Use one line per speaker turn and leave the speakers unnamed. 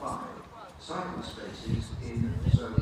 5. Cycle spaces in zone